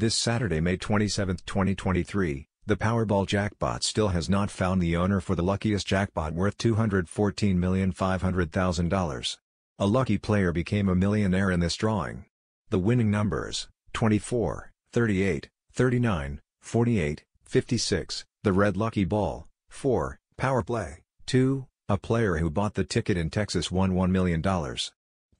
This Saturday, May 27, 2023, the Powerball jackpot still has not found the owner for the luckiest jackpot worth $214,500,000. A lucky player became a millionaire in this drawing. The winning numbers, 24, 38, 39, 48, 56, the red lucky ball, 4, power play, 2, a player who bought the ticket in Texas won $1 million.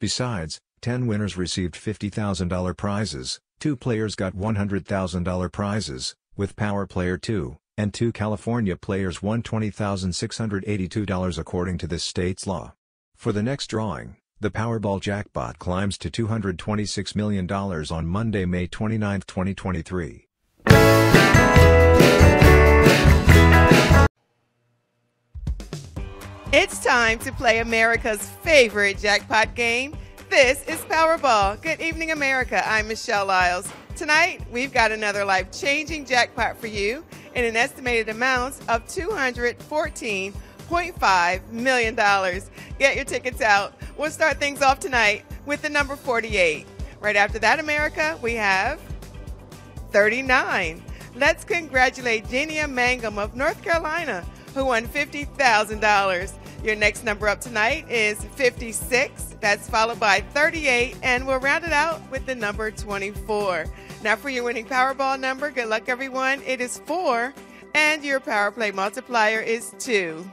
Besides, 10 winners received $50,000 prizes, Two players got $100,000 prizes, with Power Player 2, and two California players won $20,682 according to this state's law. For the next drawing, the Powerball jackpot climbs to $226 million on Monday, May 29, 2023. It's time to play America's favorite jackpot game this is Powerball. Good evening, America. I'm Michelle Lyles. Tonight, we've got another life changing jackpot for you in an estimated amount of $214.5 million. Get your tickets out. We'll start things off tonight with the number 48. Right after that, America, we have 39. Let's congratulate Genia Mangum of North Carolina, who won $50,000. Your next number up tonight is 56. That's followed by 38, and we'll round it out with the number 24. Now, for your winning Powerball number, good luck, everyone. It is 4, and your Power Play multiplier is 2.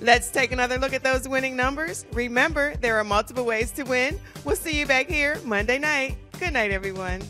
Let's take another look at those winning numbers. Remember, there are multiple ways to win. We'll see you back here Monday night. Good night, everyone.